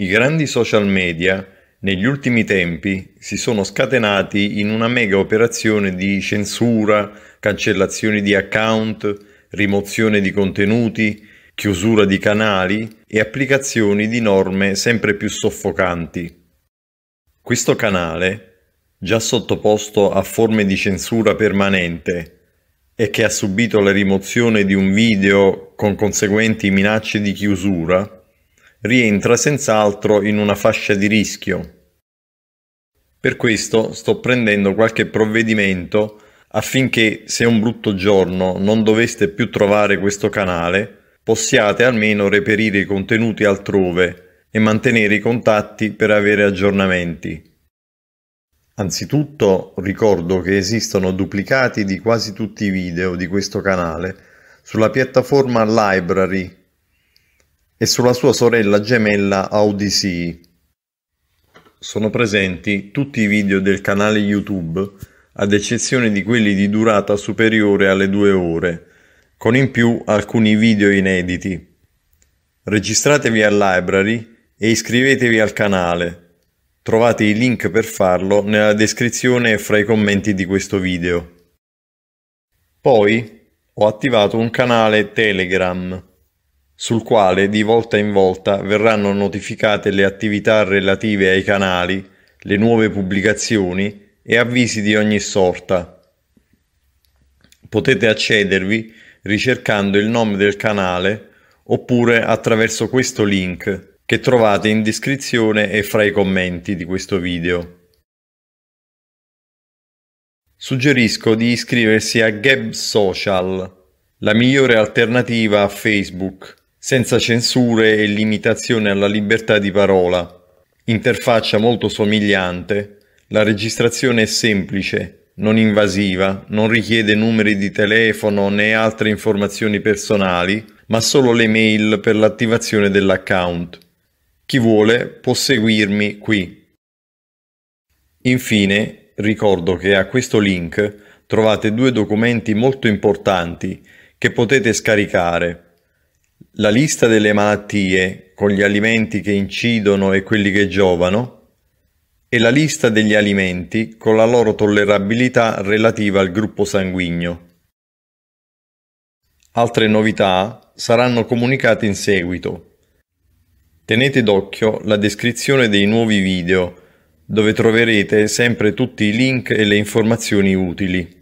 I grandi social media negli ultimi tempi si sono scatenati in una mega operazione di censura, cancellazione di account, rimozione di contenuti, chiusura di canali e applicazioni di norme sempre più soffocanti. Questo canale, già sottoposto a forme di censura permanente e che ha subito la rimozione di un video con conseguenti minacce di chiusura, rientra senz'altro in una fascia di rischio. Per questo sto prendendo qualche provvedimento affinché se un brutto giorno non doveste più trovare questo canale, possiate almeno reperire i contenuti altrove e mantenere i contatti per avere aggiornamenti. Anzitutto ricordo che esistono duplicati di quasi tutti i video di questo canale sulla piattaforma Library e sulla sua sorella gemella Odyssey. Sono presenti tutti i video del canale YouTube, ad eccezione di quelli di durata superiore alle due ore, con in più alcuni video inediti. Registratevi al library e iscrivetevi al canale. Trovate i link per farlo nella descrizione e fra i commenti di questo video. Poi ho attivato un canale Telegram sul quale di volta in volta verranno notificate le attività relative ai canali, le nuove pubblicazioni e avvisi di ogni sorta. Potete accedervi ricercando il nome del canale oppure attraverso questo link che trovate in descrizione e fra i commenti di questo video. Suggerisco di iscriversi a Gab Social, la migliore alternativa a Facebook senza censure e limitazione alla libertà di parola. Interfaccia molto somigliante, la registrazione è semplice, non invasiva, non richiede numeri di telefono né altre informazioni personali, ma solo le mail per l'attivazione dell'account. Chi vuole può seguirmi qui. Infine, ricordo che a questo link trovate due documenti molto importanti che potete scaricare la lista delle malattie con gli alimenti che incidono e quelli che giovano e la lista degli alimenti con la loro tollerabilità relativa al gruppo sanguigno. Altre novità saranno comunicate in seguito. Tenete d'occhio la descrizione dei nuovi video, dove troverete sempre tutti i link e le informazioni utili.